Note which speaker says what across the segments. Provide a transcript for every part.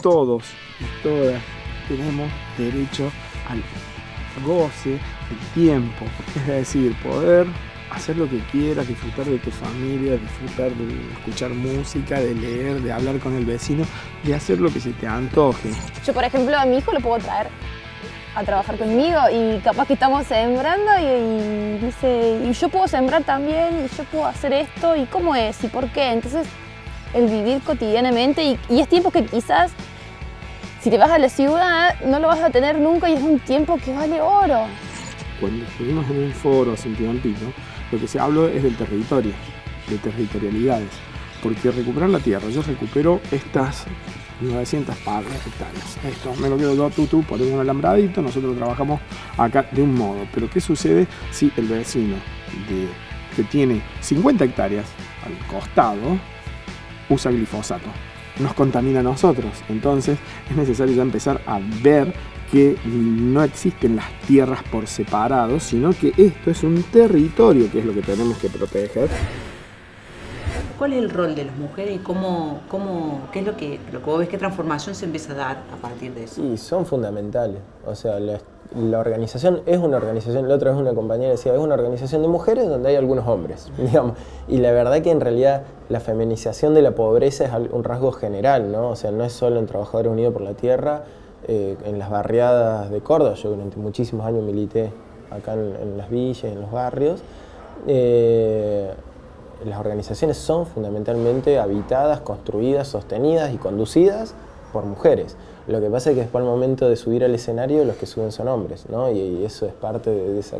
Speaker 1: todos y todas tenemos derecho al goce, el tiempo, es decir, poder hacer lo que quieras, disfrutar de tu familia, disfrutar de escuchar música, de leer, de hablar con el vecino, de hacer lo que se te antoje.
Speaker 2: Yo, por ejemplo, a mi hijo lo puedo traer a trabajar conmigo y capaz que estamos sembrando y, dice, y yo puedo sembrar también y yo puedo hacer esto y cómo es y por qué. Entonces, el vivir cotidianamente y es tiempo que quizás si te vas a la ciudad no lo vas a tener nunca y es un tiempo que vale oro.
Speaker 1: Cuando estuvimos en un foro hace lo que se habla es del territorio, de territorialidades. Porque recuperar la tierra, yo recupero estas 900 hectáreas. Esto me lo quedo yo, tú, tú, por un alambradito, nosotros trabajamos acá de un modo. Pero ¿qué sucede si el vecino que tiene 50 hectáreas al costado usa glifosato? Nos contamina a nosotros. Entonces es necesario ya empezar a ver que no existen las tierras por separado, sino que esto es un territorio que es lo que tenemos que proteger.
Speaker 3: ¿Cuál es el rol de las mujeres y cómo, cómo, qué es lo que, lo que vos ves, qué transformación se empieza a dar a partir de eso?
Speaker 4: Y son fundamentales. O sea, la, la organización es una organización, la otra vez una compañera decía, es una organización de mujeres donde hay algunos hombres, digamos. Y la verdad que en realidad la feminización de la pobreza es un rasgo general, ¿no? O sea, no es solo en Trabajadores Unidos por la Tierra, eh, en las barriadas de Córdoba. Yo durante muchísimos años milité acá en, las villas, en los barrios. Eh, las organizaciones son fundamentalmente habitadas, construidas, sostenidas y conducidas por mujeres. Lo que pasa es que después al momento de subir al escenario los que suben son hombres, ¿no? y, eso es parte de, esa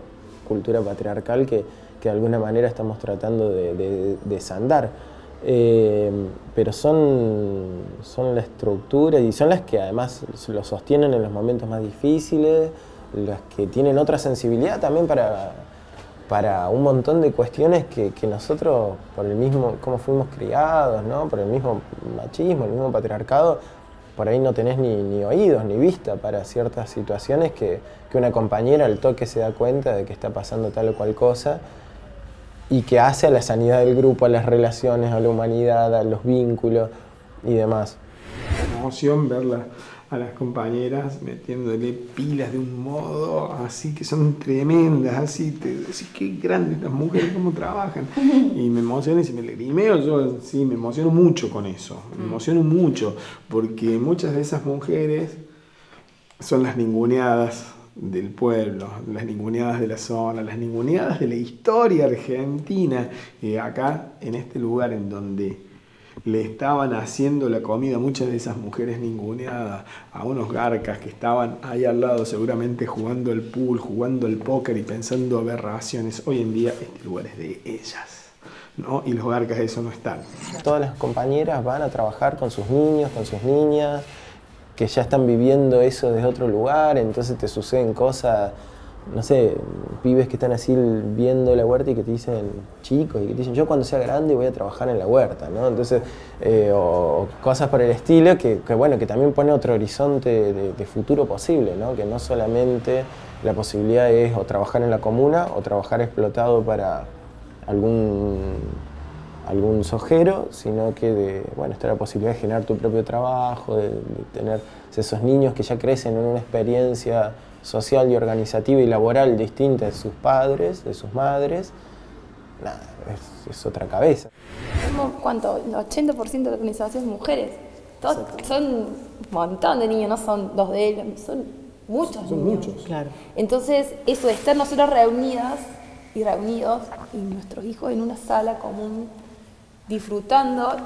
Speaker 4: cultura patriarcal que, que, de alguna manera estamos tratando de, de, de sandar. Eh, pero son, son la estructura y son las que además lo sostienen en los momentos más difíciles, las que tienen otra sensibilidad también para, para un montón de cuestiones que, que nosotros, por el mismo, cómo fuimos criados, ¿no? por el mismo machismo, el mismo patriarcado, por ahí no tenés ni, oídos ni vista para ciertas situaciones que, que una compañera al toque se da cuenta de que está pasando tal o cual cosa y que hace a la sanidad del grupo, a las relaciones, a la humanidad, a los vínculos y demás.
Speaker 1: Emoción verla a las compañeras metiéndole pilas de un modo así que son tremendas, así te decís qué grandes las mujeres, cómo trabajan. Y me emociona y se me lagrimeo, yo sí, me emociono mucho con eso, me emociono mucho, porque muchas de esas mujeres son las ninguneadas, del pueblo, las ninguneadas de la zona, las ninguneadas de la historia argentina, eh, acá en este lugar en donde le estaban haciendo la comida muchas de esas mujeres ninguneadas a unos garcas que estaban ahí al lado seguramente jugando el pool, jugando el póker y pensando aberraciones. Hoy en día este lugar es de ellas. ¿no? Y los garcas de eso no están.
Speaker 4: Todas las compañeras van a trabajar con sus niños, con sus niñas, que ya están viviendo eso desde otro lugar, entonces te suceden cosas, no sé, pibes que están así viendo la huerta y que te dicen, chicos, y que te dicen, yo cuando sea grande voy a trabajar en la huerta, ¿no? Entonces, eh, o, cosas por el estilo que, bueno, que también pone otro horizonte de, futuro posible, ¿no? Que no solamente la posibilidad es o trabajar en la comuna o trabajar explotado para algún algún sojero, sino que de, bueno, está la posibilidad de generar tu propio trabajo, de, tener esos niños que ya crecen en una experiencia social y organizativa y laboral distinta de sus padres, de sus madres, nada, es, otra cabeza.
Speaker 2: ¿Cuánto? El 80% de la organización es mujeres. son un montón de niños, no son dos de ellos, son muchos
Speaker 1: son Muchos.
Speaker 2: Claro. Entonces, eso de estar nosotros reunidas y reunidos y nuestros hijos en una sala común disfrutando.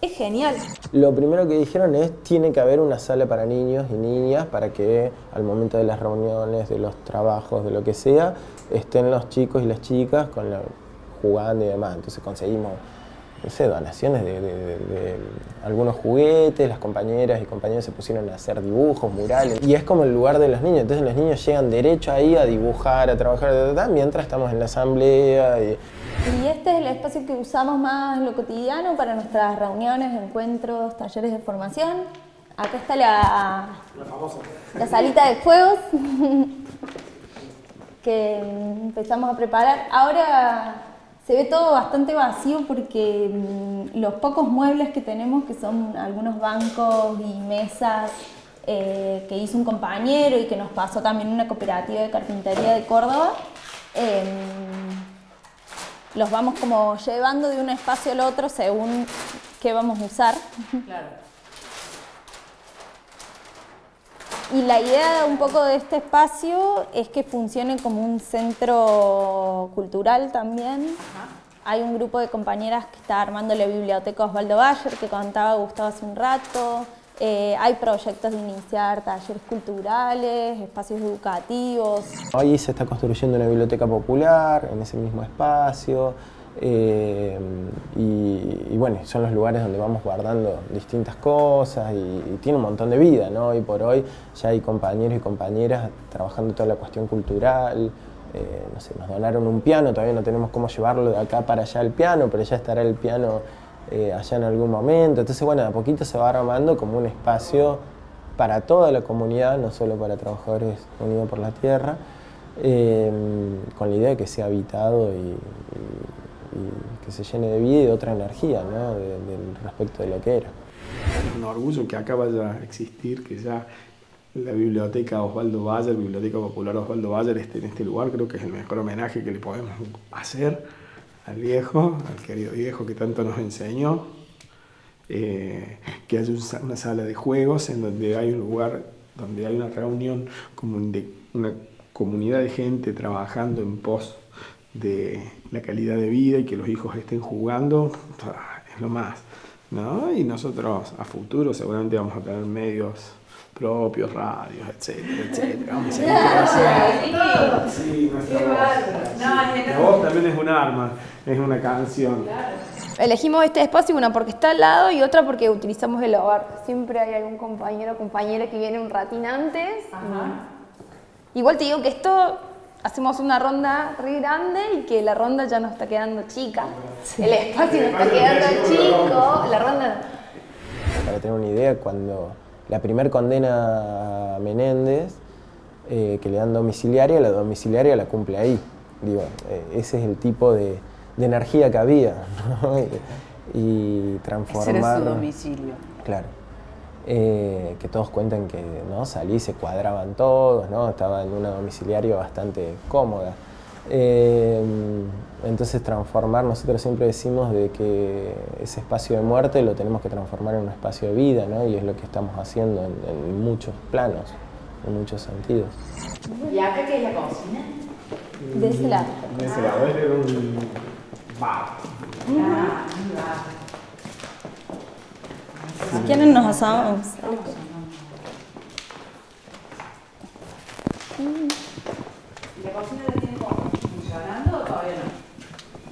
Speaker 2: Es genial.
Speaker 4: Lo primero que dijeron es, tiene que haber una sala para niños y niñas para que al momento de las reuniones, de los trabajos, de lo que sea, estén los chicos y las chicas con la, jugando y demás. Entonces conseguimos no sé, donaciones de, algunos juguetes, las compañeras y compañeros se pusieron a hacer dibujos, murales, y es como el lugar de los niños, entonces los niños llegan derecho ahí a dibujar, a trabajar, mientras estamos en la asamblea. Y...
Speaker 2: este es el espacio que usamos más en lo cotidiano para nuestras reuniones, encuentros, talleres de formación. Acá está la, la, la salita de juegos que empezamos a preparar. Ahora
Speaker 5: Se ve todo bastante vacío porque mm, los pocos muebles que tenemos, que son algunos bancos y mesas eh, que hizo un compañero y que nos pasó también una cooperativa de carpintería de Córdoba, em, los vamos como llevando de un espacio al otro según qué vamos a usar. Y la idea un poco de este espacio es que funcione como un centro cultural también. Hay un grupo de compañeras que está armando la biblioteca Osvaldo Bayer, que contaba Gustavo hace un rato. Eh, hay proyectos de iniciar talleres culturales, espacios educativos.
Speaker 4: Ahí se está construyendo una biblioteca popular en ese mismo espacio. Eh, y, bueno, son los lugares donde vamos guardando distintas cosas y, tiene un montón de vida, ¿no? Hoy por hoy ya hay compañeros y compañeras trabajando toda la cuestión cultural. Eh, no sé, nos donaron un piano, todavía no tenemos cómo llevarlo de acá para allá el piano, pero ya estará el piano eh, allá en algún momento. Entonces, bueno, a poquito se va armando como un espacio para toda la comunidad, no solo para trabajadores unidos por la tierra, con la idea de que sea habitado y que se llene de vida y de otra energía ¿no? respecto de lo que era.
Speaker 1: Es un orgullo que acá vaya a existir, que ya la biblioteca Osvaldo Bayer, Biblioteca Popular Osvaldo Bayer en este lugar, creo que es el mejor homenaje que le podemos hacer al viejo, al querido viejo que tanto nos enseñó. Eh, que haya una sala de juegos en donde hay un lugar, donde hay una reunión, de una comunidad de gente trabajando en pos de la calidad de vida y que los hijos estén jugando, es lo más. ¿no? Y nosotros a futuro seguramente vamos a tener medios propios, radios, etcétera, etcétera. Vamos a Sí, nuestra voz. La voz también es un arma, es una canción.
Speaker 2: Elegimos este espacio, una porque está al lado y otra porque utilizamos el hogar. Siempre hay algún compañero o compañera que viene un ratín antes. Igual te digo que esto hacemos una ronda re grande y que la ronda ya nos está quedando chica. El espacio nos está quedando chico, la ronda...
Speaker 4: Para tener una idea, cuando la primer condena a Menéndez, eh, que le dan domiciliaria, la domiciliaria la cumple ahí. Digo, eh, ese es el tipo de, energía que había, ¿no? y, transformar... Ese
Speaker 3: era su domicilio.
Speaker 4: Claro. Eh, que todos cuentan que ¿no? salí y se cuadraban todos, ¿no? estaba en una domiciliaria bastante cómoda. Eh, entonces transformar, nosotros siempre decimos de que ese espacio de muerte lo tenemos que transformar en un espacio de vida, ¿no? y es lo que estamos haciendo en, muchos planos, en muchos sentidos.
Speaker 3: ¿Y acá qué es la cocina?
Speaker 5: De ese lado.
Speaker 1: De ese lado, es un bar. Ah, un bar.
Speaker 5: Quieren nos asamos.
Speaker 3: ¿La cocina la tiene funcionando o todavía no?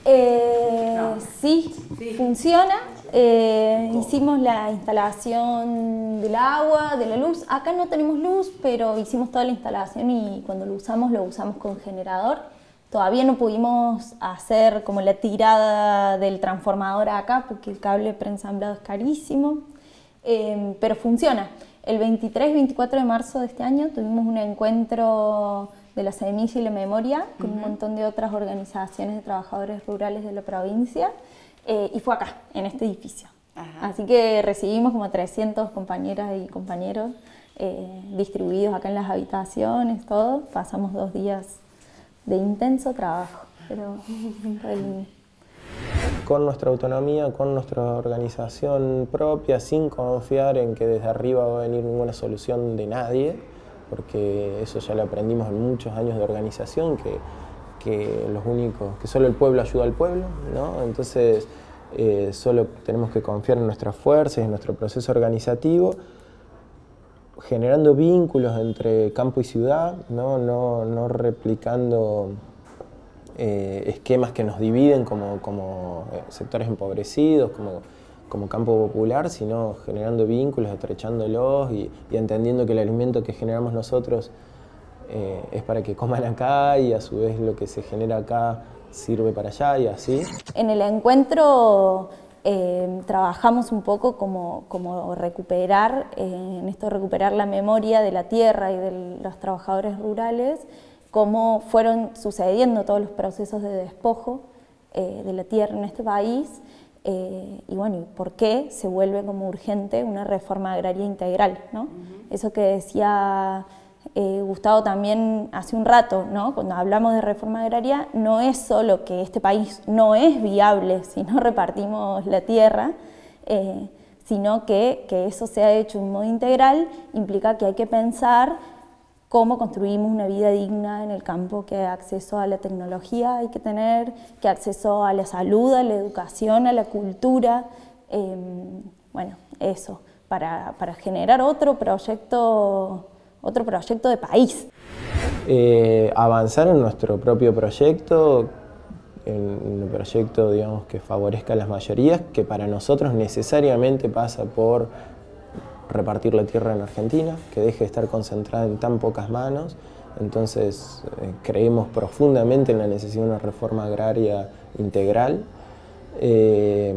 Speaker 5: Eh, sí, funciona. Eh, hicimos la instalación del agua, de la luz. Acá no tenemos luz, pero hicimos toda la instalación y cuando lo usamos, lo usamos con generador. Todavía no pudimos hacer como la tirada del transformador acá porque el cable preensamblado es carísimo. Em, pero funciona. El 23 y 24 de marzo de este año tuvimos un encuentro de la semilla y la memoria con un montón de otras organizaciones de trabajadores rurales de la provincia eh, y fue acá, en este edificio. Así que recibimos como 300 compañeras y compañeros eh, distribuidos acá en las habitaciones, todo. Pasamos dos días de intenso trabajo, pero
Speaker 4: con nuestra autonomía, con nuestra organización propia, sin confiar en que desde arriba va a venir ninguna solución de nadie, porque eso ya lo aprendimos en muchos años de organización, que, que los únicos, que solo el pueblo ayuda al pueblo, ¿no? Entonces eh, solo tenemos que confiar en nuestras fuerzas en nuestro proceso organizativo, generando vínculos entre campo y ciudad, no, no, no replicando eh, esquemas que nos dividen como, como eh, sectores empobrecidos, como, como, campo popular, sino generando vínculos, estrechándolos y, y, entendiendo que el alimento que generamos nosotros eh, es para que coman acá y a su vez lo que se genera acá sirve para allá y así.
Speaker 5: En el encuentro trabajamos un poco como, como recuperar, en esto recuperar la memoria de la tierra y de los trabajadores rurales cómo fueron sucediendo todos los procesos de despojo eh, de la tierra en este país. Eh, y bueno, ¿por qué se vuelve como urgente una reforma agraria integral? ¿no? Eso que decía eh, Gustavo también hace un rato, ¿no? cuando hablamos de reforma agraria, no es solo que este país no es viable si no repartimos la tierra, eh, sino que, que eso se ha hecho de un modo integral implica que hay que pensar cómo construimos una vida digna en el campo, que acceso a la tecnología hay que tener, que acceso a la salud, a la educación, a la cultura, em, bueno, eso, para, para, generar otro proyecto, otro proyecto de país.
Speaker 4: Eh, avanzar en nuestro propio proyecto, en un proyecto digamos, que favorezca a las mayorías, que para nosotros necesariamente pasa por repartir la tierra en Argentina, que deje de estar concentrada en tan pocas manos. Entonces eh, creemos profundamente en la necesidad de una reforma agraria integral. Eh,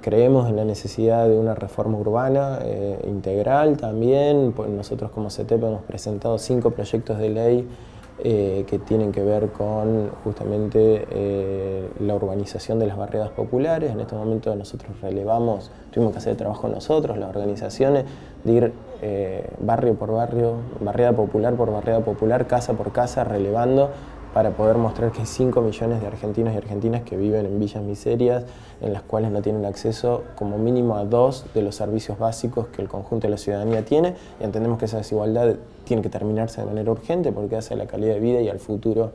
Speaker 4: creemos en la necesidad de una reforma urbana eh, integral también. Pues nosotros como CETEP hemos presentado cinco proyectos de ley eh, que tienen que ver con justamente eh, la urbanización de las barriadas populares. En este momento nosotros relevamos, tuvimos que hacer el trabajo nosotros, las organizaciones, de ir eh, barrio por barrio, barriada popular por barriada popular, casa por casa, relevando para poder mostrar que hay 5 millones de argentinos y argentinas que viven en villas miserias, en las cuales no tienen acceso como mínimo a dos de los servicios básicos que el conjunto de la ciudadanía tiene, y entendemos que esa desigualdad tiene que terminarse de manera urgente porque hace a la calidad de vida y al futuro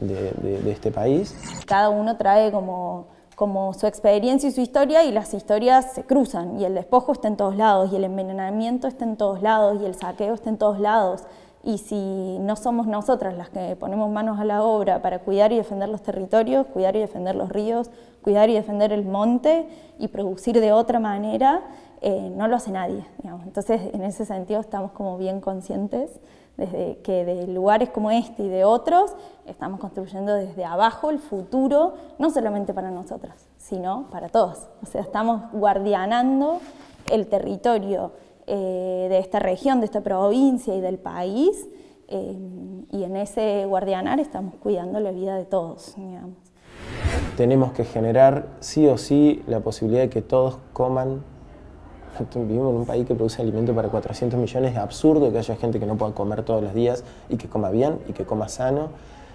Speaker 4: de, este país.
Speaker 5: Cada uno trae como, como su experiencia y su historia y las historias se cruzan y el despojo está en todos lados y el envenenamiento está en todos lados y el saqueo está en todos lados y si no somos nosotras las que ponemos manos a la obra para cuidar y defender los territorios, cuidar y defender los ríos, cuidar y defender el monte y producir de otra manera, eh, no lo hace nadie. Entonces, en ese sentido estamos como bien conscientes desde que de lugares como este y de otros estamos construyendo desde abajo el futuro, no solamente para nosotras, sino para todos. O sea, estamos guardianando el territorio eh, de esta región, de esta provincia y del país, eh, y en ese guardianar estamos cuidando la vida de todos.
Speaker 4: Tenemos que generar sí o sí la posibilidad de que todos coman. Vivimos en un país que produce alimento para 400 millones, es absurdo que haya gente que no pueda comer todos los días y que coma bien y que coma sano.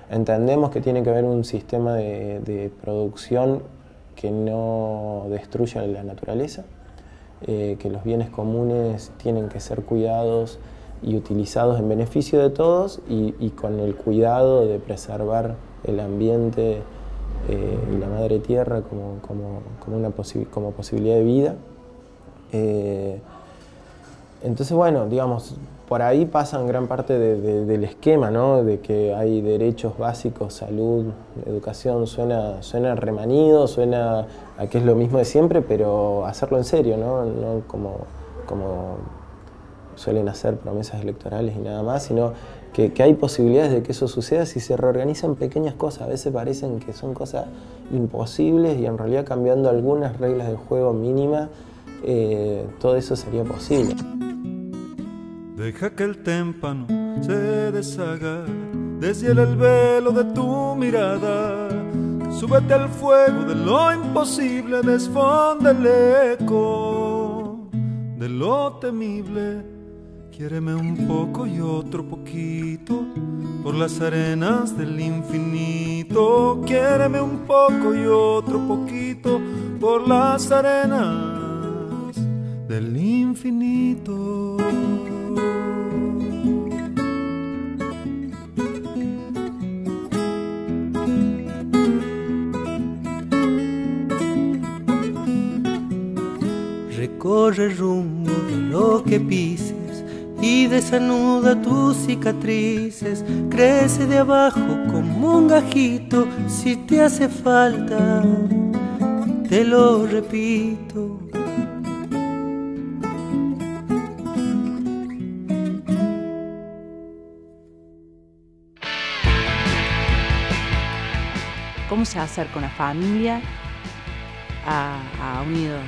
Speaker 4: Entendemos que tiene que haber un sistema de, de producción que no destruya la naturaleza, eh, que los bienes comunes tienen que ser cuidados y utilizados en beneficio de todos y, con el cuidado de preservar el ambiente eh, y la madre tierra como, como, una como posibilidad de vida. Entonces, bueno, digamos, por ahí pasan gran parte del esquema, ¿no? De que hay derechos básicos, salud, educación, suena, suena remanido, suena a que es lo mismo de siempre, pero hacerlo en serio, ¿no? No como, como suelen hacer promesas electorales y nada más, sino que, hay posibilidades de que eso suceda si se reorganizan pequeñas cosas. A veces parecen que son cosas imposibles y en realidad cambiando algunas reglas del juego mínimas, eh, todo eso sería posible.
Speaker 6: Deja que el témpano se deshaga, deshiela el velo de tu mirada. Súbete al fuego de lo imposible, desfonde el eco de lo temible. Quiéreme un poco y otro poquito por las arenas del infinito. Quiéreme un poco y otro poquito por las arenas del infinito.
Speaker 7: Recorre rumbo de lo que pises y desanuda tus cicatrices. Crece de abajo como un gajito si te hace falta. Te lo repito.
Speaker 3: ¿Cómo se acerca una familia a, a Unidos?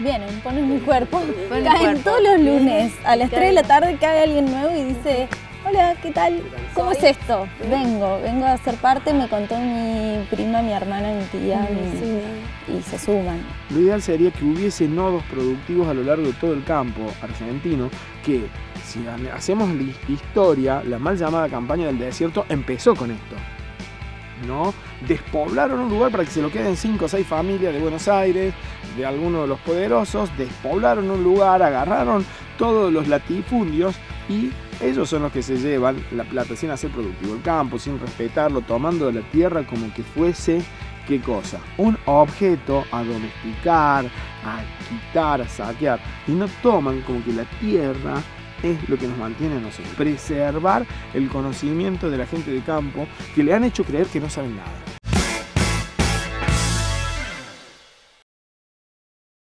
Speaker 5: Vienen, ponen mi cuerpo. Caen todos los lunes. A las 3 de la tarde cae alguien nuevo y dice, hola, ¿qué tal? ¿Cómo es esto? Vengo, vengo a ser parte, me contó mi prima, mi hermana, mi tía mi- y se suman.
Speaker 1: Lo ideal sería que hubiese nodos productivos a lo largo de todo el campo argentino que, si ha- hacemos la historia, la mal llamada campaña del desierto empezó con esto. ¿no? Despoblaron un lugar para que se lo queden cinco o seis familias de Buenos Aires, de algunos de los poderosos, despoblaron un lugar, agarraron todos los latifundios y ellos son los que se llevan la plata sin hacer productivo el campo, sin respetarlo, tomando la tierra como que fuese ¿Qué cosa? Un objeto a domesticar, a quitar, a saquear. Y no toman como que la tierra es lo que nos mantiene a nosotros. Preservar el conocimiento de la gente de campo que le han hecho creer que no saben nada.